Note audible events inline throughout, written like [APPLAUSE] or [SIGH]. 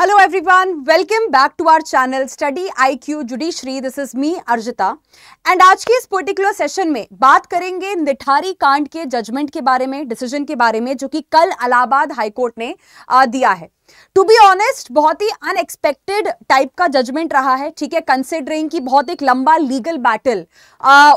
Hello everyone welcome back to our channel study IQ judiciary this is me Arjita and आज के इस particular session में बात करेंगे निठारी कांड के जजमेंट के बारे में डिसीज़न के बारे में, जो कि कल अलाहाबाद हाईकोर्ट ने दिया है। टू बी ऑनेस्ट बहुत ही अनएक्सपेक्टेड टाइप का जजमेंट रहा है, ठीक है? कंसिडरिंग कि बहुत एक लंबा लीगल बैटल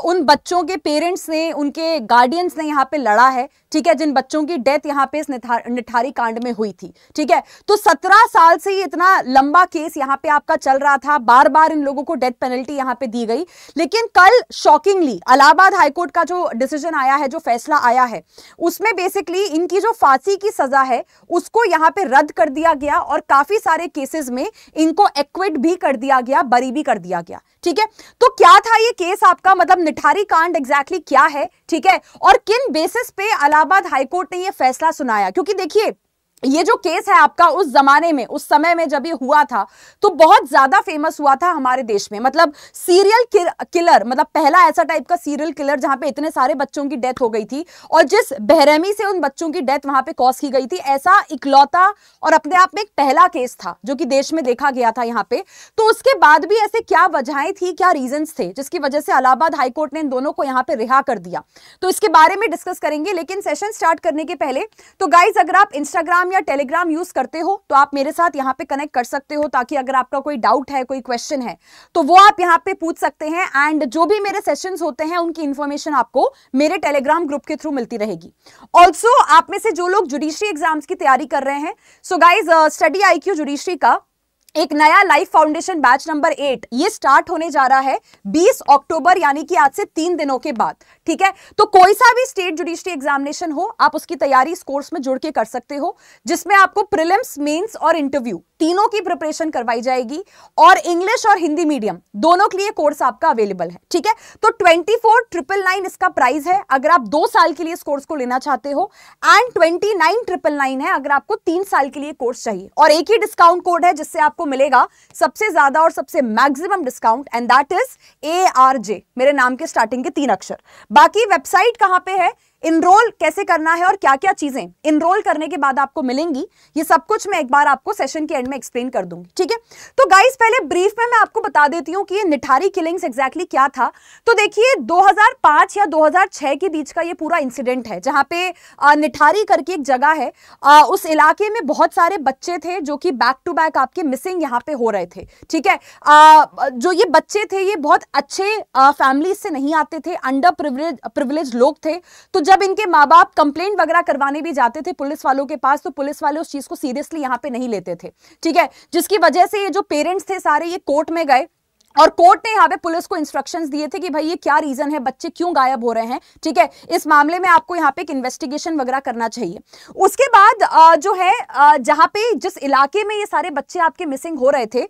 उन बच्चों के पेरेंट्स ने, उनके गार्डियंस ने यहाँ पे लड़ा है, ठीक है? जिन बच्चों की डेथ यहाँ पे इस निठारी कांड में हुई थी, ठीक है? तो सत्रह साल से इतना लंबा केस यहाँ पे आपका चल रहा था बार बार इन लोगों को डेथ पेनल्टी यहाँ पे दी गई। लेकिन कल शॉकिंगली अलाहाबाद हाईकोर्ट का जो डिसीज़न आया है, जो फैसला आया है, उसमें बेसिकली इनकी जो फांसी की सजा है, उसको यहाँ पे रद्द कर दिया गया और काफ़ी सारे केसेस में इनको एक्विट भी कर दिया गया, बरी भी कर दिया गया। ठीक है? तो क्या था ये केस आपका? मतलब निठारी कांड एग्जैक्टली क्या है? ठीक है? और किन बेसिस पे इलाहाबाद हाईकोर्ट ने यह फैसला सुनाया? क्योंकि देखिए ये जो केस है आपका उस जमाने में, उस समय में जब ये हुआ था तो बहुत ज़्यादा फ़ेमस हुआ था हमारे देश में। मतलब सीरियल किलर मतलब पहला ऐसा टाइप का सीरियल किलर जहाँ पे इतने सारे बच्चों की डेथ हो गई थी और जिस बहरहमी से उन बच्चों की डेथ वहाँ पे कॉज की गई थी, ऐसा इकलौता और अपने आप में एक पहला केस था जो कि देश में देखा गया था यहाँ पे। तो उसके बाद भी ऐसे क्या वजहें थी, क्या रीजन थे, जिसकी वजह से अलाहाबाद हाईकोर्ट ने इन दोनों को यहाँ पे रिहा कर दिया। तो इसके बारे में डिस्कस करेंगे, लेकिन सेशन स्टार्ट करने के पहले तो गाइज़ अगर आप इंस्टाग्राम या टेलीग्राम यूज़ करते हो तो आप मेरे साथ यहाँ पे कनेक्ट कर सकते हो ताकि अगर आपका कोई डाउट है, कोई क्वेश्चन है तो वो आप यहाँ पे पूछ सकते हैं एंड जो भी मेरे सेशंस होते हैं, उनकी इंफॉर्मेशन आपको मेरे टेलीग्राम ग्रुप के थ्रू मिलती रहेगी। ऑल्सो आप में से जो लोग जुडिशरी एग्ज़ाम्स की तैयारी कर रहे हैं so guys study I Q judiciary का एक नया life foundation batch number eight ये स्टार्ट होने जा रहा है 20 अक्टूबर, यानी कि आज से तीन दिनों के बाद, ठीक है? तो कोई सा भी स्टेट जुडिशरी एग्जामिनेशन हो, आप उसकी तैयारी इस कोर्स में जुड़ के कर सकते हो, जिसमें आपको प्रिलिम्स मेंस और इंटरव्यू तीनों की प्रिपरेशन करवाई जाएगी और इंग्लिश और हिंदी मीडियम दोनों के लिए कोर्स आपका अवेलेबल है, ठीक है? तो ट्वेंटी फोर ट्रिपल नाइन इसका प्राइस है, अगर आप दो साल के लिए इस कोर्स को लेना चाहते हो and twenty nine triple nine है, अगर आपको तीन साल के लिए कोर्स चाहिए। और एक ही डिस्काउंट कोड है जिससे आपको मिलेगा सबसे ज़्यादा और सबसे maximum discount and that is A R J मेरे नाम के स्टार्टिंग के तीन अक्षर। बाकी वेबसाइट कहाँ पे है? इनरोल कैसे करना है और क्या क्या चीज़ें इनरोल करने के बाद आपको मिलेंगी, ये सब कुछ मैं एक बार आपको सेशन के एंड में एक्सप्लेन कर दूँगी, ठीक है? तो गाइस पहले ब्रीफ में मैं आपको बता देती हूँ कि ये निठारी किलिंग्स एग्जैक्टली क्या था। तो देखिए 2005 या 2006 के बीच का ये पूरा इंसिडेंट है, जहाँ पे निठारी करके एक जगह है उस इलाके में बहुत सारे बच्चे थे जो कि बैक टू बैक आपके मिसिंग यहाँ पे हो रहे थे, ठीक है? जो ये बच्चे थे, ये बहुत अच्छे फैमिली से नहीं आते थे अंडर प्रिवलेज प्रिविलेज लोग थे। तो जब जब इनके माँ बाप कंप्लेंट वगैरह करवाने भी जाते थे पुलिस वालों के पास तो पुलिस वाले उस चीज़ को सीरियसली यहाँ पे नहीं लेते थे। ठीक है? जिसकी वजह से ये जो पेरेंट्स थे सारे ये कोर्ट में गए और कोर्ट ने यहाँ पे पुलिस को इंस्ट्रक्शंस दिए थे कि भाई ये क्या रीजन है? बच्चे क्यों गायब हो रहे हैं? ठीक है? इस मामले में आपको यहाँ पे एक इन्वेस्टिगेशन वगैरह करना चाहिए। उसके बाद जो है जहाँ पे जिस इलाके में ये सारे बच्चे आपके मिसिंग हो रहे थे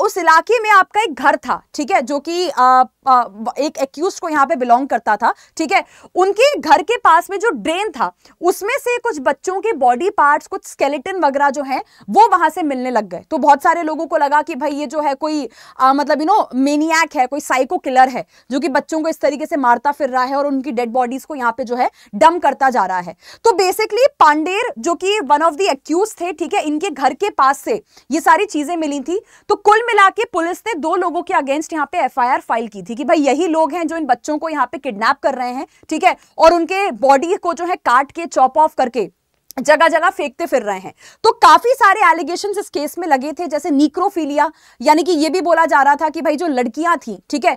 उस इलाके में आपका एक घर था, ठीक है? जो कि एक एक्यूज को यहाँ पे बिलोंग करता था, ठीक है? उनके घर के पास में जो ड्रेन था, उसमें से कुछ बच्चों के बॉडी पार्ट्स कुछ स्केलेटन वगैरह जो है, वो वहाँ से मिलने लग गए। तो बहुत सारे लोगों को लगा कि भाई ये जो है कोई मतलब यू नो मेनियक है, कोई साइको किलर है, जो कि बच्चों को इस तरीके से मारता फिर रहा है और उनकी डेड बॉडीज को यहाँ पे जो है डम करता जा रहा है। तो बेसिकली पांडेर, जो कि वन ऑफ़ द एक्यूज थे, ठीक है, इनके घर के पास से ये सारी चीज़ें मिली थी। तो कुल मिला पुलिस ने दो लोगों के अगेंस्ट यहाँ पे एफ़ फ़ाइल की थी कि भाई यही लोग हैं जो इन बच्चों को यहाँ पे किडनैप कर रहे हैं, ठीक है, और उनके बॉडी को जो है काट के चॉप ऑफ़ करके जगह जगह फेंकते फिर रहे हैं। तो काफ़ी सारे एलिगेशन इस केस में लगे थे, जैसे निक्रोफीलिया यानी कि ये भी बोला जा रहा था कि भाई जो लड़कियाँ थी, ठीक है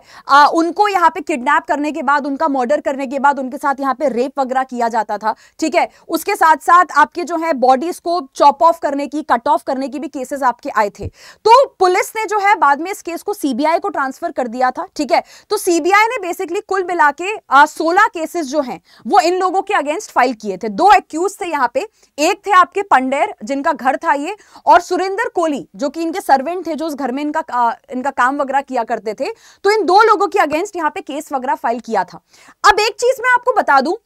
उनको यहाँ पे किडनैप करने के बाद, उनका मर्डर करने के बाद, उनके साथ यहाँ पे रेप वगैरह किया जाता था, ठीक है। उसके साथ साथ आपके जो है बॉडीज को चॉप ऑफ़ करने की कट ऑफ़ करने की भी केसेस आपके आए थे। तो पुलिस ने जो है बाद में इस केस को सीबीआई को ट्रांसफ़र कर दिया था, ठीक है। तो सीबीआई ने बेसिकली कुल मिला के सोलह केसेस जो है, वो इन लोगों के अगेंस्ट फ़ाइल किए थे। दो एक्यूज थे यहाँ पे एक थे आपके पंडेर जिनका घर था ये और सुरेंद्र कोहली जो कि इनके सर्वेंट थे जो उस घर में इनका इनका काम वगैरह किया करते थे। तो इन दो लोगों के अगेंस्ट यहाँ पे केस वगैरह फ़ाइल किया था। अब एक चीज़ मैं आपको बता दूँ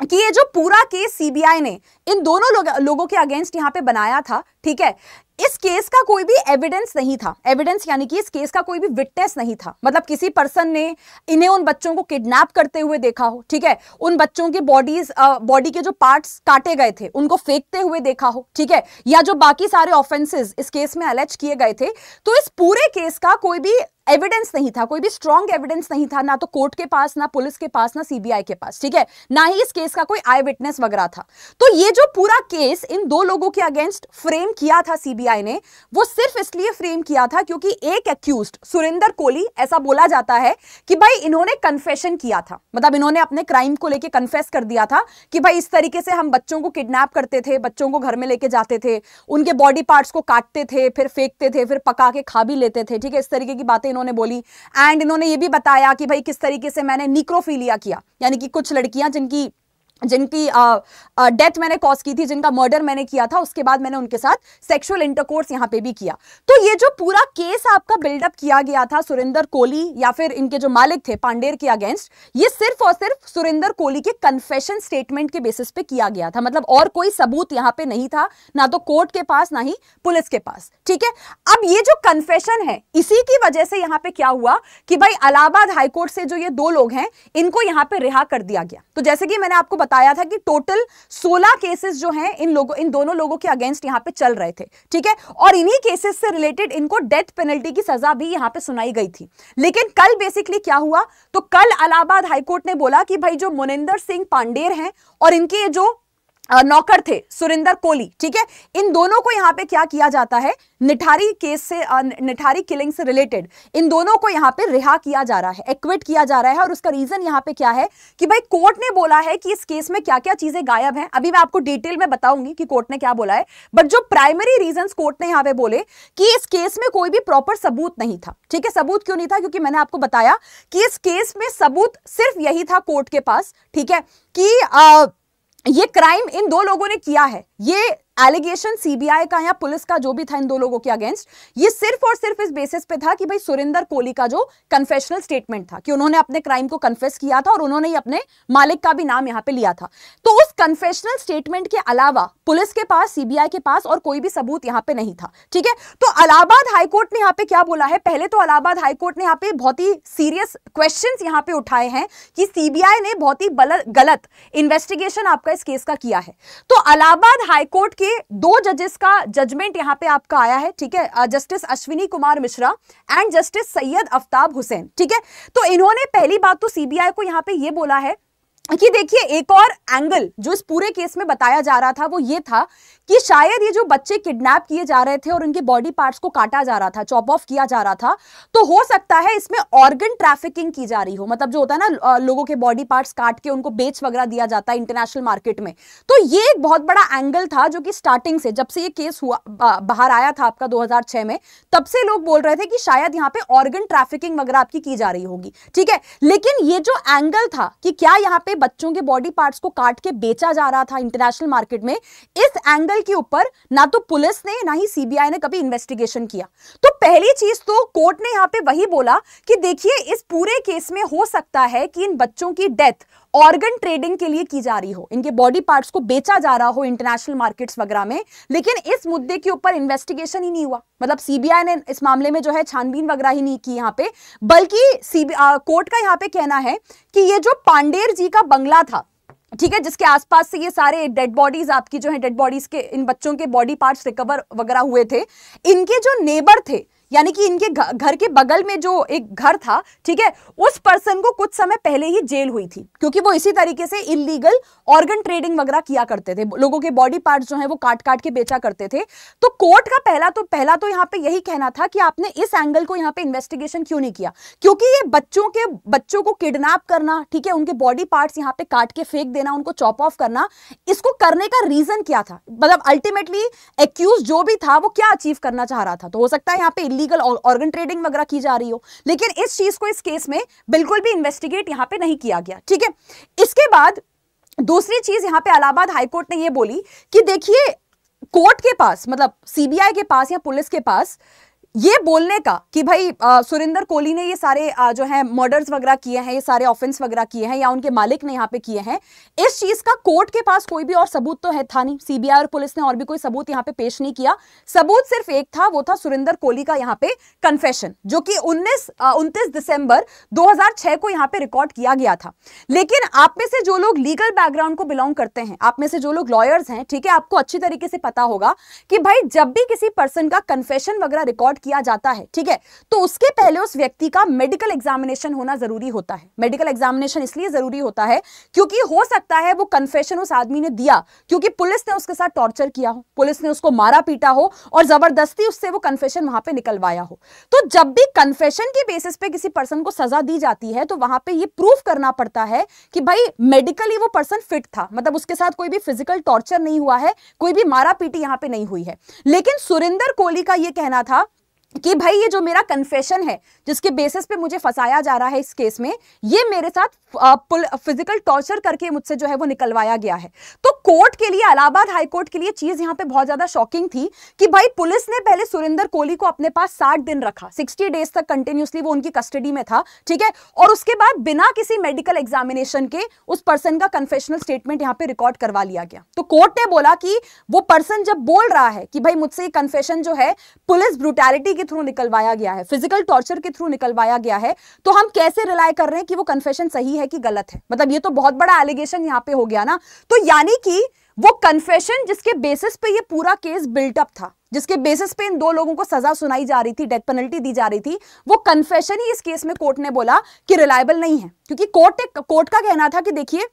कि ये जो पूरा केस सीबीआई ने इन दोनों लोग, लोगों के अगेंस्ट यहाँ पे बनाया था ठीक है? इस केस का कोई भी एविडेंस नहीं था। एविडेंस यानी कि इस केस का कोई भी विटनेस नहीं था। मतलब किसी पर्सन ने इन्हें उन बच्चों को किडनैप करते हुए देखा हो, ठीक है? उन बच्चों के बॉडीज बॉडी के जो पार्ट्स काटे गए थे, उनको फेंकते हुए देखा हो, ठीक है? या जो बाकी सारे ऑफेंसेस इस केस में अलेज किए गए थे तो इस पूरे केस का कोई भी एविडेंस नहीं था, कोई भी स्ट्रॉन्ग एविडेंस नहीं था, ना तो कोर्ट के पास, ना पुलिस के पास, ना सीबीआई के पास, ठीक है? ना ही इस केस का कोई आई विटनेस वगैरह था। तो ये जो पूरा केस इन दो लोगों के अगेंस्ट फ्रेम किया था सीबीआई ने, वो सिर्फ़ इसलिए फ्रेम किया था क्योंकि एक एक्यूज सुरेंद्र कोहली, ऐसा बोला जाता है कि भाई इन्होंने कन्फेशन किया था। मतलब इन्होंने अपने क्राइम को लेकर कन्फेस कर दिया था कि भाई इस तरीके से हम बच्चों को किडनैप करते थे, बच्चों को घर में लेके जाते थे, उनके बॉडी पार्ट्स को काटते थे, फिर फेंकते थे, फिर पका के खा भी लेते थे, ठीक है? इस तरीके की बातें इन्होंने बोली। एंड इन्होंने ये भी बताया कि भाई किस तरीके से मैंने निक्रोफीलिया किया। यानी कि कुछ लड़कियाँ जिनकी जिनकी डेथ मैंने कॉज की थी, जिनका मर्डर मैंने किया था, उसके बाद मैंने उनके साथ सेक्सुअल इंटरकोर्स यहाँ पे भी किया। तो ये जो पूरा केस आपका बिल्डअप किया गया था सुरेंद्र कोहली या फिर इनके जो मालिक थे पांडेर के अगेंस्ट ये सिर्फ़ और सिर्फ़ सुरेंद्र कोहली के कन्फेशन स्टेटमेंट के बेसिस पे किया गया था। मतलब और कोई सबूत यहाँ पे नहीं था, ना तो कोर्ट के पास, ना ही पुलिस के पास। ठीक है? अब ये जो कन्फेशन है, इसी की वजह से यहाँ पे क्या हुआ कि भाई अलाहाबाद हाईकोर्ट से जो ये दो लोग हैं, इनको यहाँ पे रिहा कर दिया गया। तो जैसे कि मैंने आपको बताया था कि टोटल 16 केसेस जो हैं, इन लोगों, इन दोनों लोगों के अगेंस्ट यहाँ पे चल रहे थे, ठीक है? और इन्हीं केसेस से रिलेटेड इनको डेथ पेनल्टी की सजा भी यहाँ पे सुनाई गई थी। लेकिन कल बेसिकली क्या हुआ? तो कल अलाहाबाद हाईकोर्ट ने बोला कि भाई जो मुनिंदर सिंह पांडेर हैं और इनके जो नौकर थे सुरेंद्र कोहली ठीक है? इन दोनों को यहाँ पे क्या किया जाता है? निठारी केस से निठारी किलिंग से रिलेटेड इन दोनों को यहाँ पे रिहा किया जा रहा है एक्विट किया जा रहा है और उसका रीजन यहाँ पे क्या है कि भाई कोर्ट ने बोला है कि इस केस में क्या क्या चीज़ें गायब हैं। अभी मैं आपको डिटेल में बताऊँगी कि कोर्ट ने क्या बोला है बट जो प्राइमरी रीजन कोर्ट ने यहाँ पे बोले कि इस केस में कोई भी प्रॉपर सबूत नहीं था ठीक है? सबूत क्यों नहीं था? क्योंकि मैंने आपको बताया कि इस केस में सबूत सिर्फ़ यही था कोर्ट के पास ठीक है? कि आ, ये क्राइम इन दो लोगों ने किया है। ये एलिगेशन सीबीआई का या पुलिस का जो भी था इन दो लोगों के अगेंस्ट, ये सिर्फ़ और सिर्फ़ इस बेसिस पे था कि भाई सुरेंद्र कोहली का जो कन्फेशनल स्टेटमेंट था, कि उन्होंने अपने क्राइम को कन्फेस किया था और उन्होंने ही अपने मालिक का भी नाम यहाँ पे लिया था। तो उस कन्फेशनल स्टेटमेंट के अलावा पुलिस के पास, सीबीआई के पास और कोई भी सबूत यहाँ पर नहीं था, ठीक है? तो अलाहाबाद हाईकोर्ट ने यहाँ पर क्या बोला है? पहले तो अलाहाबाद हाईकोर्ट ने यहाँ पर बहुत ही सीरियस क्वेश्चन यहाँ पर उठाए हैं कि सीबीआई ने बहुत ही गलत इन्वेस्टिगेशन आपका इस केस का किया है। तो अलाहाबाद हाईकोर्ट के दो जजेस का जजमेंट यहाँ पे आपका आया है, ठीक है? Justice Ashwini Kumar Mishra and justice Syed Aftab Hussain, ठीक है? तो इन्होंने पहली बात तो सीबीआई को यहाँ पे ये बोला है कि देखिए, एक और एंगल जो इस पूरे केस में बताया जा रहा था, वो ये था कि शायद ये जो बच्चे किडनैप किए जा रहे थे और उनके बॉडी पार्ट्स को काटा जा रहा था चॉप ऑफ़ किया जा रहा था तो हो सकता है इसमें ऑर्गन ट्रैफिकिंग की जा रही हो। मतलब जो होता है ना लोगों के बॉडी पार्ट्स काट के उनको बेच वगैरह दिया जाता है इंटरनेशनल मार्केट में। तो ये एक बहुत बड़ा एंगल था जो कि स्टार्टिंग से, जब से ये केस हुआ बाहर आया था आपका दो में, तब से लोग बोल रहे थे कि शायद यहाँ पे ऑर्गन ट्रैफिकिंग वगैरह आपकी की जा रही होगी। ठीक है? लेकिन ये जो एंगल था कि क्या यहाँ पे बच्चों के बॉडी पार्ट्स को काट के बेचा जा रहा था इंटरनेशनल मार्केट में, इस एंगल के ऊपर ना तो पुलिस ने, ना ही सीबीआई ने कभी इन्वेस्टिगेशन किया। तो पहली चीज़ तो कोर्ट ने यहाँ पे वही बोला कि देखिए, इस पूरे केस में हो सकता है कि इन बच्चों की डेथ ऑर्गन ट्रेडिंग के लिए की जा रही हो। इनके बॉडी पार्ट्स को बेचा जा रहा हो इंटरनेशनल मार्केट्स वगैरह में, लेकिन इस मुद्दे के ऊपर इन्वेस्टिगेशन ही नहीं हुआ। मतलब सीबीआई ने इस मामले में जो है छानबीन वगैरह ही नहीं की यहाँ पे, बल्कि कोर्ट का यहाँ पे कहना है कि ये जो पांडेर जी का बंगला था, ठीक है, जिसके आसपास से ये सारे डेड बॉडीज आपकी जो है डेड बॉडीज के, इन बच्चों के बॉडी पार्ट्स रिकवर वगैरह हुए थे, इनके जो नेबर थे यानी कि इनके घर के बगल में जो एक घर था, ठीक है, उस पर्सन को कुछ समय पहले ही जेल हुई थी, क्योंकि वो इसी तरीके से इलीगल ऑर्गन ट्रेडिंग वगैरह किया करते थे। लोगों के बॉडी पार्ट्स जो है वो काट काट के बेचा करते थे। तो कोर्ट का पहला तो पहला तो यहाँ पे यही कहना था कि आपने इस एंगल को यहाँ पे इन्वेस्टिगेशन क्यों नहीं किया? क्योंकि ये बच्चों के, बच्चों को किडनैप करना, ठीक है, उनके बॉडी पार्ट्स यहाँ पे काट के फेंक देना, उनको चॉप ऑफ़ करना, इसको करने का रीजन क्या था? मतलब अल्टीमेटली एक्यूज जो भी था, वो क्या अचीव करना चाह रहा था? तो हो सकता है यहाँ पे इलीगल ऑर्गन ट्रेडिंग वगैरह की जा रही हो। लेकिन इस चीज़ को इस केस में बिल्कुल भी इन्वेस्टिगेट यहाँ पे नहीं किया गया, ठीक है? इसके बाद दूसरी चीज़ यहाँ पे अलाहाबाद हाईकोर्ट ने यह बोली कि देखिए, कोर्ट के पास मतलब सीबीआई के पास या पुलिस के पास ये बोलने का कि भाई सुरेंद्र कोहली ने ये सारे आ, जो है मर्डर्स वगैरह किए हैं ये सारे ऑफेंस वगैरह किए हैं या उनके मालिक ने यहाँ पे किए हैं इस चीज़ का कोर्ट के पास कोई भी और सबूत तो है था नहीं। सीबीआई और पुलिस ने और भी कोई सबूत यहाँ पे पेश नहीं किया। सबूत सिर्फ़ एक था वो था सुरेंद्र कोहली का यहाँ पे कन्फेशन जो कि उन्नीस उनतीस दिसंबर दो हज़ार छह को यहाँ पे रिकॉर्ड किया गया था। लेकिन आप में से जो लोग लीगल बैकग्राउंड को बिलोंग करते हैं आप में से जो लोग लॉयर्स हैं ठीक है आपको अच्छी तरीके से पता होगा कि भाई जब भी किसी पर्सन का कन्फेशन वगैरह रिकॉर्ड किया जाता है, ठीक है? तो उसके पहले उस व्यक्ति का मेडिकल एग्जामिनेशन होना ज़रूरी होता है। मेडिकल एग्जामिनेशन इसलिए ज़रूरी होता है क्योंकि हो सकता है वो कन्फेशन उस आदमी ने दिया, क्योंकि पुलिस ने उसके साथ टॉर्चर किया हो, पुलिस ने उसको मारा पीटा हो और ज़बरदस्ती उससे वो कन्फेशन वहाँ पे निकलवाया हो। तो जब भी कन्फेशन के बेसिस पे किसी पर्सन को सजा दी जाती है तो वहाँ पे ये प्रूफ करना पड़ता है कि भाई मेडिकली वो पर्सन फिट था मतलब उसके साथ कोई भी फ़िज़िकल टॉर्चर नहीं हुआ है, कोई भी मारा पीटी यहाँ पे नहीं हुई है। लेकिन सुरेंद्र कोहली का ये कहना था कि भाई ये जो मेरा कन्फेशन है, जिसके बेसिस पे मुझे फंसाया जा रहा है इस केस में, ये मेरे साथ फ़िज़िकल टॉर्चर करके मुझसे जो है वो निकलवाया गया है। तो कोर्ट के लिए, इलाहाबाद हाईकोर्ट के लिए चीज़ यहाँ पे बहुत ज़्यादा शॉकिंग थी कि भाई पुलिस ने पहले सुरेंद्र कोहली को अपने पास साठ दिन रखा सिक्सटी डेज़ तक कंटिन्यूसली वो उनकी कस्टडी में था, ठीक है? और उसके बाद बिना किसी मेडिकल एग्जामिनेशन के उस पर्सन का कन्फेशनल स्टेटमेंट यहाँ पे रिकॉर्ड करवा लिया गया। तो कोर्ट ने बोला कि वो पर्सन जब बोल रहा है कि भाई मुझसे कन्फेशन जो है, पुलिस ब्रुटैलिटी के थ्रू निकलवाया गया है फ़िज़िकल टॉर्चर के थ्रू निकलवाया गया है तो हम कैसे रिलाय कर रहे हैं कि वो कन्फेशन सही है कि गलत है? मतलब ये तो बहुत बड़ा एलिगेशन यहाँ पे हो गया ना। तो यानी कि वो कन्फेशन जिसके बेसिस पे ये पूरा केस बिल्टअप था, जिसके बेसिस पे इन दो लोगों को सजा सुनाई जा रही थी डेथ पेनल्टी दी जा रही थी, वो कन्फेशन ही इस केस में कोर्ट ने बोला कि रिलायबल नहीं है। क्योंकि कोर्ट कोर्ट का कहना था कि देखिए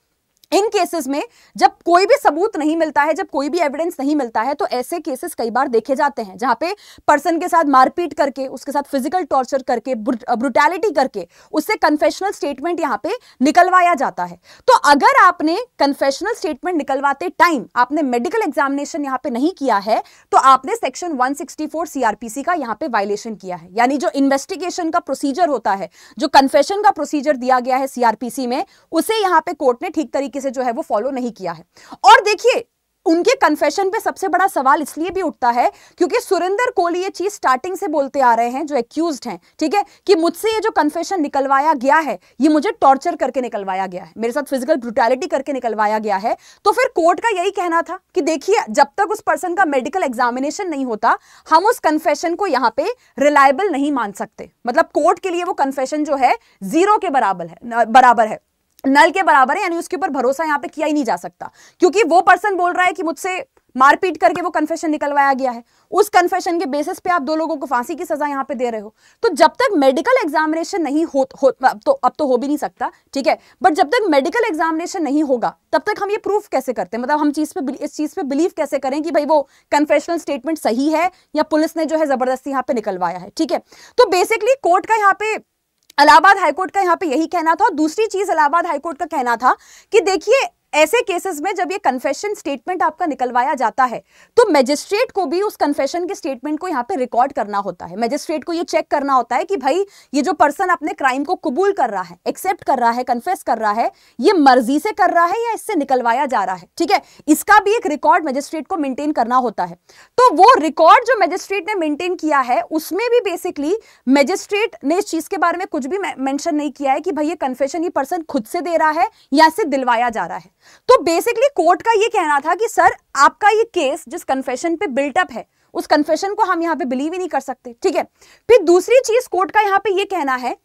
इन केसेस में जब कोई भी सबूत नहीं मिलता है, जब कोई भी एविडेंस नहीं मिलता है तो ऐसे केसेस कई बार देखे जाते हैं, जहाँ पे पर्सन के साथ मारपीट करके, उसके साथ फ़िज़िकल टॉर्चर करके ब्रुटैलिटी करके, उससे कन्फेशनल स्टेटमेंट यहाँ पे निकलवाया जाता है। तो अगर आपने कन्फेशनल स्टेटमेंट निकलवाते टाइम आपने मेडिकल एग्जामिनेशन यहाँ पे नहीं किया है तो आपने सेक्शन 164 सीआरपीसी का यहाँ पे वायलेशन किया है। यानी जो इन्वेस्टिगेशन का प्रोसीजर होता है, जो कन्फेशन का प्रोसीजर दिया गया है सीआरपीसी में, उसे यहाँ पे कोर्ट ने ठीक तरीके तरीके से जो है वो फॉलो नहीं किया है। और देखिए, उनके कन्फेशन पे सबसे बड़ा सवाल इसलिए भी उठता है क्योंकि सुरेंद्र कोहली ये चीज़ स्टार्टिंग से बोलते आ रहे हैं, जो एक्यूज हैं, ठीक है? कि मुझसे ये जो कन्फेशन निकलवाया गया है, ये मुझे टॉर्चर करके निकलवाया गया है। मेरे साथ फ़िज़िकल ब्रुटैलिटी करके निकलवाया गया है। तो फिर कोर्ट का यही कहना था कि देखिए, जब तक उस पर्सन का मेडिकल एग्जामिनेशन नहीं होता, हम उस कन्फेशन को यहाँ पर रिलायबल नहीं मान सकते। मतलब कोर्ट के लिए वो कन्फेशन जो है ज़ीरो के बराबर है बराबर है। नल के बराबर है यानी उसके ऊपर भरोसा यहाँ पे किया ही नहीं जा सकता। क्योंकि वो पर्सन बोल रहा है कि मुझसे मारपीट करके वो कन्फेशन निकलवाया गया है। उस कन्फेशन के बेसिस पे आप दो लोगों को फांसी की सजा यहाँ पे दे रहे हो। तो जब तक मेडिकल एग्जामिनेशन नहीं हो, हो अब तो अब तो हो भी नहीं सकता ठीक है? बट जब तक मेडिकल एग्जामिनेशन नहीं होगा तब तक हम ये प्रूफ कैसे करते हैं? मतलब हम चीज़ पे इस चीज़ पे बिलीव कैसे करें कि भाई वो कन्फेशनल स्टेटमेंट सही है या पुलिस ने जो है ज़बरदस्ती यहाँ पे निकलवाया है ठीक है? तो बेसिकली कोर्ट का यहाँ पे इलाहाबाद हाईकोर्ट का यहाँ पे यही कहना था और दूसरी चीज़ इलाहाबाद हाईकोर्ट का कहना था कि देखिए ऐसे केसेस में जब ये कन्फेशन स्टेटमेंट आपका निकलवाया जाता है तो मैजिस्ट्रेट को भी उस कन्फेशन के स्टेटमेंट को यहाँ पे रिकॉर्ड करना होता है। मैजिस्ट्रेट को ये चेक करना होता है कि भाई, ये जो पर्सन अपने क्राइम को कबूल कर रहा है एक्सेप्ट कर रहा है कन्फेस कर रहा है, ये मर्ज़ी से कर रहा है या इससे निकलवाया जा रहा है? ठीक है? इसका भी एक रिकॉर्ड मैजिस्ट्रेट को मेंटेन करना होता है। तो वो रिकॉर्ड जो मैजिस्ट्रेट ने मेंटेन किया है, उसमें भी बेसिकली मैजिस्ट्रेट ने इस चीज़ के बारे में कुछ भी मेंशन नहीं किया है कि भाई, ये कन्फेशन ये पर्सन खुद से दे रहा है या इससे दिलवाया जा रहा है। तो बेसिकली कोर्ट का ये कहना था कि, सर, आपका ये केस जिस कन्फेशन पे बिल्टअप है, उस कन्फेशन को हम यहाँ पे बिलीव ही नहीं कर सकते। ठीक है? फिर दूसरी चीज़ कोर्ट का यहाँ पे ये कहना है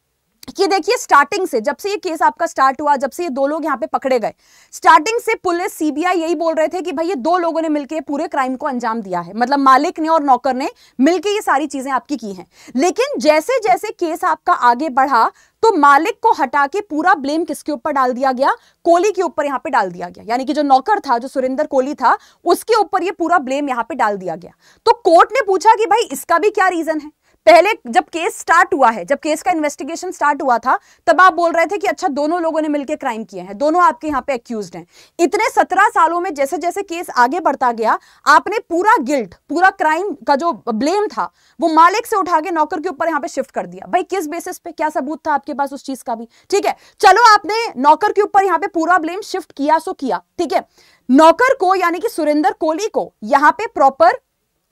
कि देखिए स्टार्टिंग से जब से ये केस आपका स्टार्ट हुआ, जब से ये दो लोग यहाँ पे पकड़े गए स्टार्टिंग से पुलिस सीबीआई यही बोल रहे थे कि भाई ये दो लोगों ने मिलकर पूरे क्राइम को अंजाम दिया है। मतलब मालिक ने और नौकर ने मिलकर ये सारी चीज़ें आपकी की हैं। लेकिन जैसे जैसे केस आपका आगे बढ़ा तो मालिक को हटा के पूरा ब्लेम किसके ऊपर डाल दिया गया? कोहली के ऊपर यहाँ पे डाल दिया गया। यानी कि जो नौकर था, जो सुरेंद्र कोहली था, उसके ऊपर ये पूरा ब्लेम यहाँ पे डाल दिया गया। तो कोर्ट ने पूछा कि भाई इसका भी क्या रीजन है? पहले जब केस स्टार्ट हुआ है, जब केस का इन्वेस्टिगेशन स्टार्ट हुआ था, तब आप बोल रहे थे कि अच्छा दोनों लोगों ने मिलकर क्राइम किए हैं, दोनों आपके यहाँ पे एक्यूज हैं। इतने सत्रह सालों में जैसे जैसे केस आगे बढ़ता गया, आपने पूरा गिल्ट पूरा क्राइम का जो ब्लेम था, वो मालिक से उठा के नौकर के ऊपर यहाँ पे शिफ्ट कर दिया। भाई, किस बेसिस पे? क्या सबूत था आपके पास उस चीज़ का भी? ठीक है, चलो आपने नौकर के ऊपर यहाँ पे पूरा ब्लेम शिफ्ट किया, सो किया। ठीक है, नौकर को, यानी कि सुरेंद्र कोहली को यहाँ पे प्रॉपर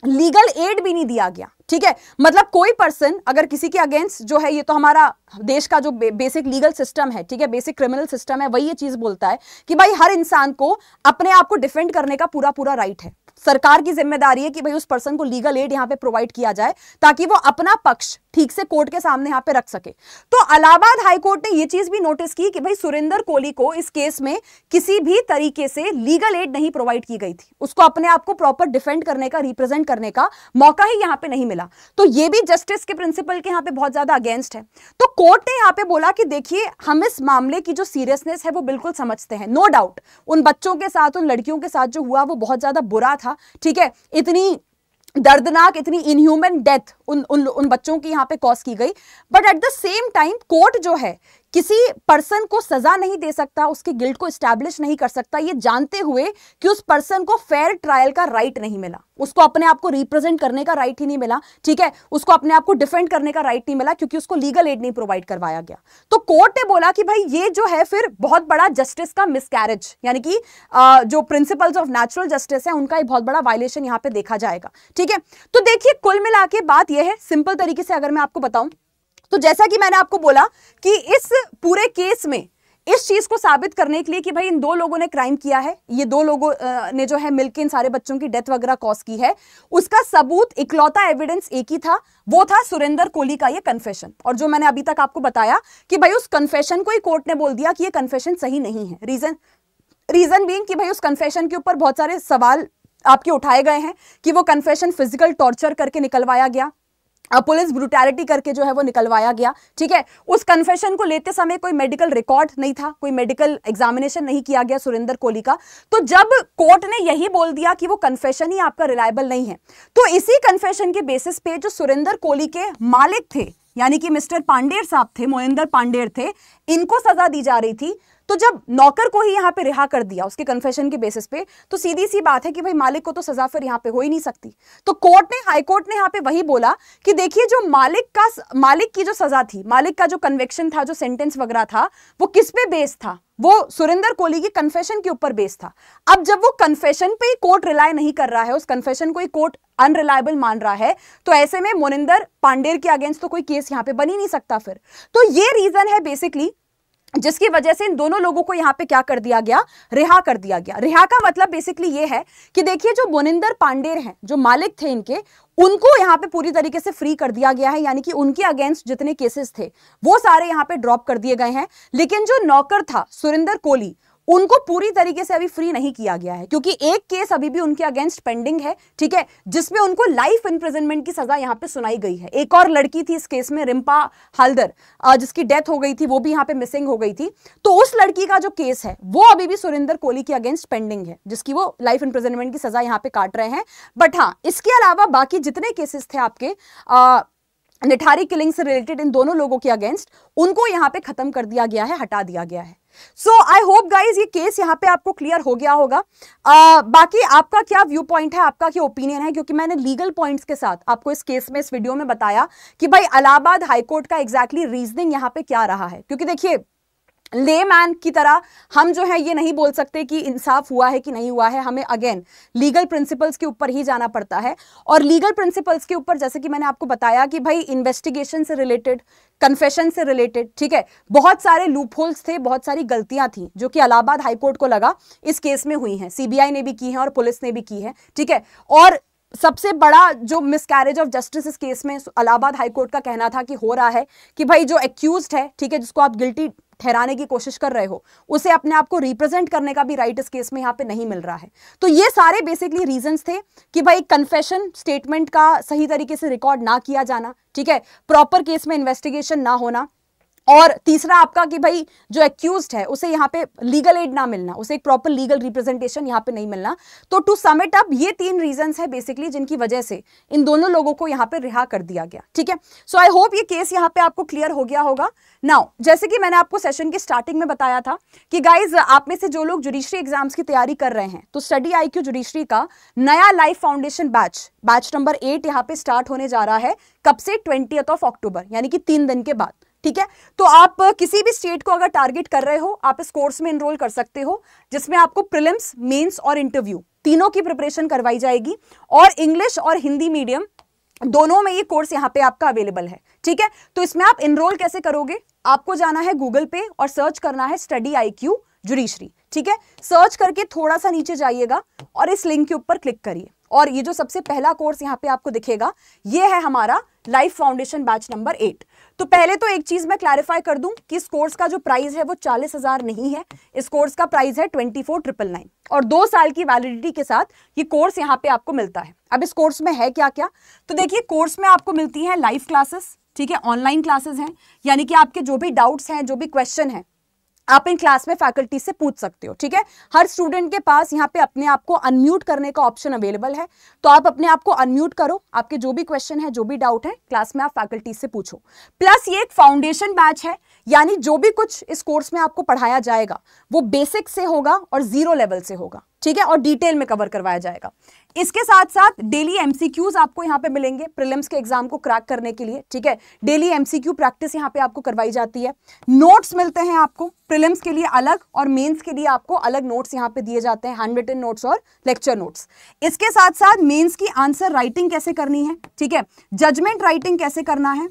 लीगल एड भी नहीं दिया गया। ठीक है? मतलब कोई पर्सन अगर किसी के अगेंस्ट जो है ये तो हमारा देश का जो बे, बेसिक लीगल सिस्टम है ठीक है? बेसिक क्रिमिनल सिस्टम है वही ये चीज़ बोलता है कि भाई हर इंसान को अपने आप को डिफेंड करने का पूरा पूरा राइट है। सरकार की ज़िम्मेदारी है कि भाई उस पर्सन को लीगल एड यहाँ पे प्रोवाइड किया जाए ताकि वो अपना पक्ष ठीक से कोर्ट के सामने यहाँ पे रख सके। तो इलाहाबाद हाईकोर्ट ने ये चीज़ भी नोटिस की कि भाई सुरेंद्र कोहली को इस केस में किसी भी तरीके से लीगल एड नहीं प्रोवाइड की गई थी। उसको अपने आप को प्रॉपर डिफेंड करने का रिप्रेजेंट करने का मौका ही यहाँ पे नहीं मिला। तो ये भी जस्टिस के प्रिंसिपल के यहाँ पे बहुत ज़्यादा अगेंस्ट है। तो कोर्ट ने यहाँ पे बोला कि देखिए, हम इस मामले की जो सीरियसनेस है वो बिल्कुल समझते हैं। नो डाउट उन बच्चों के साथ, उन लड़कियों के साथ जो हुआ, वो बहुत ज़्यादा बुरा था। ठीक है? इतनी दर्दनाक, इतनी इनह्यूमन डेथ उन उन उन बच्चों की यहाँ पे कॉज की गई। But at the same time court जो है किसी पर्सन को सजा नहीं दे सकता, उसके गिल्ट को स्टैब्लिश नहीं कर सकता, ये जानते हुए कि उस पर्सन को फेयर ट्रायल का राइट नहीं मिला। उसको अपने आप को रिप्रेजेंट करने का राइट ही नहीं मिला, ठीक है? उसको अपने आप को डिफेंड करने का राइट नहीं मिला, क्योंकि उसको लीगल एड नहीं प्रोवाइड करवाया गया। तो कोर्ट ने बोला कि भाई, ये जो है फिर बहुत बड़ा जस्टिस का मिसकैरेज यानी कि जो प्रिंसिपल्स ऑफ़ नेचुरल जस्टिस है, उनका एक बहुत बड़ा वायलेशन यहाँ पे देखा जाएगा, ठीक है? तो देखिए, कुल मिला बात यह है सिंपल तरीके से अगर मैं आपको बताऊँ तो जैसा कि मैंने आपको बोला कि इस पूरे केस में, इस चीज़ को साबित करने के लिए कि भाई इन दो लोगों ने क्राइम किया है, ये दो लोगों ने जो है मिलकर इन सारे बच्चों की डेथ वगैरह कॉज की है, उसका सबूत, इकलौता एविडेंस एक ही था, वो था सुरेंद्र कोहली का ये कन्फेशन और जो मैंने अभी तक आपको बताया कि भाई उस कन्फेशन को ही कोर्ट ने बोल दिया कि ये कन्फेशन सही नहीं है। रीजन रीजन बीइंग कि भाई उस कन्फेशन के ऊपर बहुत सारे सवाल आपके उठाए गए हैं कि वो कन्फेशन फ़िज़िकल टॉर्चर करके निकलवाया गया। पुलिस ब्रुटैलिटी करके जो है वो निकलवाया गया, ठीक है? उस कन्फेशन को लेते समय कोई मेडिकल रिकॉर्ड नहीं था, कोई मेडिकल एग्जामिनेशन नहीं किया गया सुरेंद्र कोहली का। तो जब कोर्ट ने यही बोल दिया कि वो कन्फेशन ही आपका रिलायबल नहीं है तो इसी कन्फेशन के बेसिस पे जो सुरेंद्र कोहली के मालिक थे, यानी कि मिस्टर पांडेर साहब थे, मोहिंदर पांडेर थे, इनको सजा दी जा रही थी। तो जब नौकर को ही यहाँ पे रिहा कर दिया उसके कन्फेशन के बेसिस पे तो सीधी सी बात है कि भाई मालिक को तो सजा फिर यहाँ पे हो ही नहीं सकती। तो कोर्ट ने हाई कोर्ट ने यहाँ पे वही बोला कि देखिए जो मालिक का मालिक की जो सजा थी, मालिक का जो कन्वेक्शन था, जो सेंटेंस वगैरह था, वो किस पे बेस था? वो सुरेंद्र कोहली की कन्फेशन के ऊपर बेस था। अब जब वो कन्फेशन पे कोर्ट रिलाय नहीं कर रहा है, उस कन्फेशन को कोर्ट अनरिलायबल मान रहा है तो ऐसे में मोनिंदर पांडेर के अगेंस्ट तो कोई केस यहाँ पे बन ही नहीं सकता फिर। तो ये रीजन है बेसिकली जिसकी वजह से इन दोनों लोगों को यहाँ पे क्या कर दिया गया? रिहा कर दिया गया। रिहा का मतलब बेसिकली ये है कि देखिए, जो मोनिंदर पांडेर हैं, जो मालिक थे इनके, उनको यहाँ पे पूरी तरीके से फ्री कर दिया गया है, यानी कि उनके अगेंस्ट जितने केसेस थे, वो सारे यहाँ पे ड्रॉप कर दिए गए हैं। लेकिन जो नौकर था, सुरेंदर कोहली उनको पूरी तरीके से अभी फ्री नहीं किया गया है क्योंकि एक केस अभी भी उनके अगेंस्ट पेंडिंग है ठीक है जिसमें उनको लाइफ इंप्रिजनमेंट की सजा यहाँ पे सुनाई गई है। एक और लड़की थी इस केस में रिम्पा हल्दर जिसकी डेथ हो गई थी वो भी यहाँ पे मिसिंग हो गई थी। तो उस लड़की का जो केस है वो अभी भी सुरेंद्र कोहली के अगेंस्ट पेंडिंग है जिसकी वो लाइफ इंप्रिजनमेंट की सजा यहाँ पे काट रहे हैं। बट हाँ इसके अलावा बाकी जितने केसेस थे आपके आ, निठारी किलिंग से रिलेटेड इन दोनों लोगों के अगेंस्ट उनको यहाँ पे खत्म कर दिया गया है हटा दिया गया है। सो आई होप गाइज़ ये केस यहाँ पे आपको क्लियर हो गया होगा। uh, बाकी आपका क्या व्यू पॉइंट है? आपका क्या ओपिनियन है? क्योंकि मैंने लीगल पॉइंट्स के साथ आपको इस केस में इस वीडियो में बताया कि भाई इलाहाबाद हाईकोर्ट का एग्जैक्टली रीजनिंग यहाँ पे क्या रहा है। क्योंकि देखिए लेमैन की तरह हम जो है ये नहीं बोल सकते कि इंसाफ हुआ है कि नहीं हुआ है। हमें अगेन लीगल प्रिंसिपल्स के ऊपर ही जाना पड़ता है। और लीगल प्रिंसिपल्स के ऊपर जैसे कि मैंने आपको बताया कि भाई इन्वेस्टिगेशन से रिलेटेड कन्फेशन से रिलेटेड ठीक है? बहुत सारे लूप होल्स थे, बहुत सारी गलतियाँ थी, जो कि इलाहाबाद हाईकोर्ट को लगा, इस केस में हुई हैं। सीबीआई ने भी की है और पुलिस ने भी की है, ठीक है? और सबसे बड़ा जो मिसकैरेज ऑफ़ जस्टिस इस केस में, इलाहाबाद हाईकोर्ट का कहना था कि हो रहा है कि भाई जो एक्यूज है, ठीक है, जिसको आप गिल्टी ठहराने की कोशिश कर रहे हो, उसे अपने आप को रिप्रेजेंट करने का भी राइट इस केस में यहाँ पे नहीं मिल रहा है। तो ये सारे बेसिकली रीजंस थे कि भाई कन्फेशन स्टेटमेंट का सही तरीके से रिकॉर्ड ना किया जाना, ठीक है प्रॉपर केस में इन्वेस्टिगेशन ना होना और तीसरा आपका कि भाई जो एक्यूज है, उसे यहाँ पे लीगल एड ना मिलना, उसे एक प्रॉपर लीगल रिप्रेजेंटेशन यहाँ पे नहीं मिलना। तो टू समिट अप ये तीन रीजंस है बेसिकली जिनकी वजह से इन दोनों लोगों को यहाँ पे रिहा कर दिया गया, ठीक है? सो आई होप ये केस यहाँ पे आपको क्लियर हो गया होगा। नाउ जैसे कि मैंने आपको सेशन की स्टार्टिंग में बताया था कि गाइज़ आप में से जो लोग जुडिशरी एग्ज़ाम्स की तैयारी कर रहे हैं तो स्टडी आई क्यू का नया life foundation batch batch number eight यहाँ पे स्टार्ट होने जा रहा है, कब से? ट्वेंटी ऑफ़ अक्टूबर यानी कि तीन दिन के बाद। ठीक है? तो आप किसी भी स्टेट को अगर टारगेट कर रहे हो, आप इस कोर्स में इनरोल कर सकते हो, जिसमें आपको प्रिलिम्स मेंस और इंटरव्यू तीनों की प्रिपरेशन करवाई जाएगी और इंग्लिश और हिंदी मीडियम दोनों में ये कोर्स यहाँ पे आपका अवेलेबल है। ठीक है? तो इसमें आप इनरोल कैसे करोगे? आपको जाना है गूगल पे और सर्च करना है स्टडी आई क्यू जुडिशरी ठीक है? सर्च करके थोड़ा सा नीचे जाइएगा और इस लिंक के ऊपर क्लिक करिए। और ये जो सबसे पहला कोर्स यहाँ पे आपको दिखेगा, ये है हमारा life foundation batch number eight तो पहले तो एक चीज़ मैं क्लैरिफाई कर दूँ कि इस कोर्स का जो प्राइस है वो चालीस हज़ार नहीं है। इस कोर्स का प्राइस है ट्वेंटी फोर ट्रिपल नाइन और दो साल की वैलिडिटी के साथ ये कोर्स यहाँ पे आपको मिलता है। अब इस कोर्स में है क्या क्या तो देखिए कोर्स में आपको मिलती है लाइव क्लासेस ठीक है? ऑनलाइन क्लासेस हैं। यानी कि आपके जो भी डाउट्स हैं, जो भी क्वेश्चन है आप इन क्लास में फैकल्टी से पूछ सकते हो, ठीक है? हर स्टूडेंट के पास यहाँ पे अपने आप को अनम्यूट करने का ऑप्शन अवेलेबल है। तो आप अपने आप को अनम्यूट करो, आपके जो भी क्वेश्चन है, जो भी डाउट है क्लास में आप फैकल्टी से पूछो। प्लस ये एक फाउंडेशन बैच है, यानी जो भी कुछ इस कोर्स में आपको पढ़ाया जाएगा, वो बेसिक से होगा और ज़ीरो लेवल से होगा, ठीक है? और डिटेल में कवर करवाया जाएगा। इसके साथ साथ डेली एमसीक्यूज आपको यहाँ पे मिलेंगे प्रिलिम्स के एग्ज़ाम को क्रैक करने के लिए, ठीक है? डेली एमसीक्यू प्रैक्टिस यहाँ पे आपको करवाई जाती है। नोट्स मिलते हैं आपको प्रिलिम्स के लिए अलग और मेंस के लिए आपको अलग नोट्स यहाँ पे दिए जाते हैं हैंड रिटन नोट्स और लेक्चर नोट्स इसके साथ साथ मेन्स की आंसर राइटिंग कैसे करनी है, ठीक है? जजमेंट राइटिंग कैसे करना है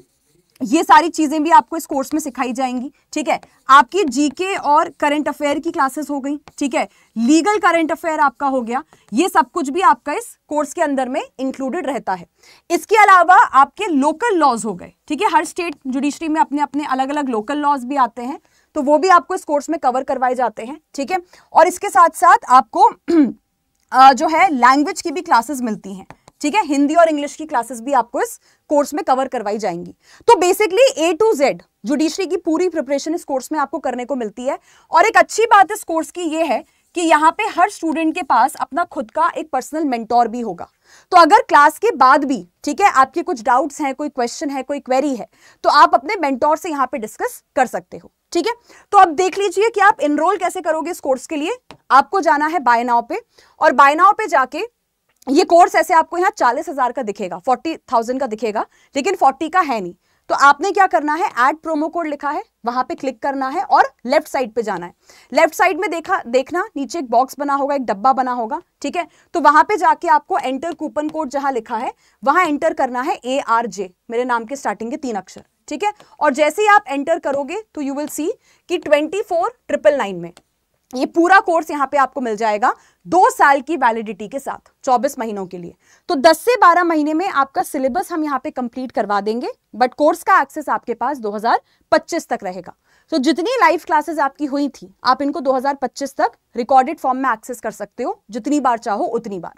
ये सारी चीज़ें भी आपको इस कोर्स में सिखाई जाएँगी, ठीक है? आपकी जीके और करंट अफेयर की क्लासेस हो गई, ठीक है? लीगल करंट अफेयर आपका हो गया, ये सब कुछ भी आपका इस कोर्स के अंदर में इंक्लूडेड रहता है। इसके अलावा आपके लोकल लॉज हो गए, ठीक है? हर स्टेट जुडिशरी में अपने अपने अलग अलग लोकल लॉज भी आते हैं तो वो भी आपको इस कोर्स में कवर करवाए जाते हैं, ठीक है? और इसके साथ साथ आपको [CLEARS THROAT] जो है लैंग्वेज की भी क्लासेस मिलती हैं। ठीक है? हिंदी और इंग्लिश की क्लासेस भी आपको इस कोर्स में कवर करवाई जाएँगी। तो basically A to Z judiciary की पूरी प्रिपरेशन इस कोर्स में आपको करने को मिलती है। और एक अच्छी बात इस कोर्स की ये है कि यहाँ पे हर स्टूडेंट के पास अपना खुद का एक पर्सनल मेंटोर भी होगा। तो अगर क्लास के बाद भी, ठीक है, आपके कुछ डाउट्स हैं, कोई क्वेश्चन है, कोई क्वेरी है तो आप अपने मेंटोर से यहाँ पे डिस्कस कर सकते हो, ठीक है? तो अब देख लीजिए कि आप इनरोल कैसे करोगे इस कोर्स के लिए। आपको जाना है बाय नाव पे और बाय नाव पे जाके ये कोर्स ऐसे आपको यहाँ चालीस हज़ार का दिखेगा फोर्टी थाउज़ेंड का दिखेगा, लेकिन फोर्टी का है नहीं। तो आपने क्या करना है? एड प्रोमो कोड लिखा है, वहाँ पे क्लिक करना है और लेफ़्ट साइड पे जाना है। लेफ़्ट साइड में देखा, देखना, नीचे एक बॉक्स बना होगा, एक डब्बा बना होगा, ठीक है? तो वहाँ पे जाके आपको एंटर कूपन कोड जहाँ लिखा है, वहाँ एंटर करना है ए आर जे मेरे नाम के स्टार्टिंग के तीन अक्षर, ठीक है? और जैसे ही आप एंटर करोगे तो यू विल सी कि ट्वेंटी फोर ट्रिपल नाइन में ये पूरा कोर्स यहाँ पे आपको मिल जाएगा दो साल की वैलिडिटी के साथ 24 महीनों के लिए। तो 10 से 12 महीने में आपका सिलेबस हम यहाँ पे कंप्लीट करवा देंगे बट कोर्स का एक्सेस आपके पास 2025 तक रहेगा। तो जितनी लाइव क्लासेस आपकी हुई थी, आप इनको 2025 तक रिकॉर्डेड फॉर्म में एक्सेस कर सकते हो, जितनी बार चाहो उतनी बार।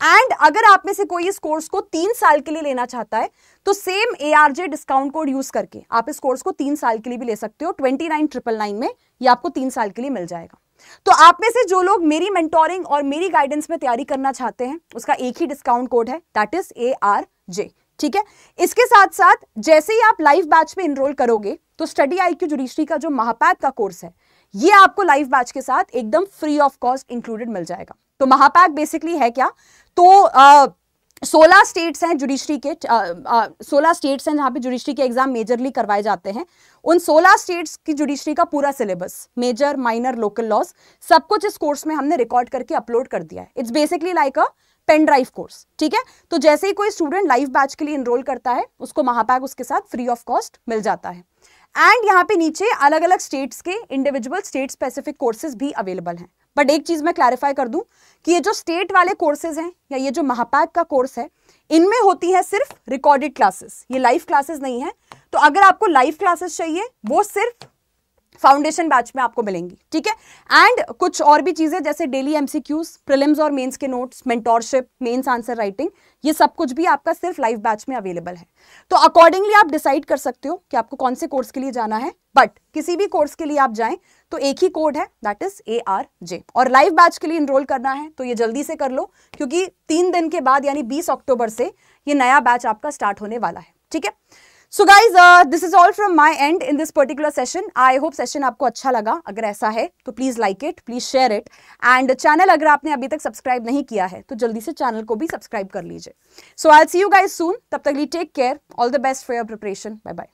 एंड अगर आप में से कोई इस कोर्स को तीन साल के लिए लेना चाहता है तो same A R J discount code use करके आप इस कोर्स को तीन साल के लिए भी ले सकते हो ट्वेंटी नाइन ट्रिपल नाइन में, ये आपको तीन साल के लिए मिल जाएगा। तो आप में से जो लोग मेरी मेंटोरिंग और मेरी गाइडेंस में तैयारी करना चाहते हैं उसका एक ही डिस्काउंट कोड है that is A R J ठीक है? इसके साथ साथ जैसे ही आप लाइव बैच में इनरोल करोगे तो स्टडी आई क्यू जुडिशरी का जो महापैक का कोर्स है ये आपको लाइव बैच के साथ एकदम फ्री ऑफ़ कॉस्ट इंक्लूडेड मिल जाएगा। तो महापैक बेसिकली है क्या? तो आ, सोलह स्टेट्स हैं जुडिशरी के सोलह स्टेट्स हैं जहाँ पे जुडिशरी के एग्ज़ाम मेजरली करवाए जाते हैं। उन सोलह स्टेट्स की जुडिशरी का पूरा syllabus major minor local laws सब कुछ इस कोर्स में हमने रिकॉर्ड करके अपलोड कर दिया है। It's basically like a pen drive course ठीक है? तो जैसे ही कोई स्टूडेंट लाइव बैच के लिए इनरोल करता है, उसको महापैक उसके साथ फ्री ऑफ़ कॉस्ट मिल जाता है। एंड यहाँ पे नीचे अलग अलग स्टेट्स के इंडिविजुअल स्टेट स्पेसिफिक कोर्सेज भी अवेलेबल हैं। बट एक चीज़ मैं क्लैरिफाई कर दूँ कि ये जो स्टेट वाले कोर्सेज हैं या ये जो महापैक का कोर्स है, इनमें होती है सिर्फ़ रिकॉर्डेड क्लासेस ये लाइव क्लासेस नहीं है। तो अगर आपको लाइव क्लासेस चाहिए, वो सिर्फ़ फाउंडेशन बैच में आपको मिलेंगी, ठीक है? एंड कुछ और भी चीज़ें, जैसे डेली एमसीक्यूज प्रिलिम्स और मेंस के notes mentorship mains answer writing ये सब कुछ भी आपका सिर्फ़ लाइव बैच में अवेलेबल है। तो अकॉर्डिंगली आप डिसाइड कर सकते हो कि आपको कौन से कोर्स के लिए जाना है बट किसी भी कोर्स के लिए आप जाएँ तो एक ही कोड है that is A R J और लाइव बैच के लिए इनरोल करना है तो ये जल्दी से कर लो, क्योंकि तीन दिन के बाद, यानी बीस अक्टूबर से, ये नया बैच आपका स्टार्ट होने वाला है, ठीक है? So guys this is all from my end in this particular session I hope session आपको अच्छा लगा। अगर ऐसा है तो please like it please share it and channel अगर आपने अभी तक सब्सक्राइब नहीं किया है तो जल्दी से चैनल को भी सब्सक्राइब कर लीजिए। So I see you guys soon तब तक ली take care all the best for your preparation bye bye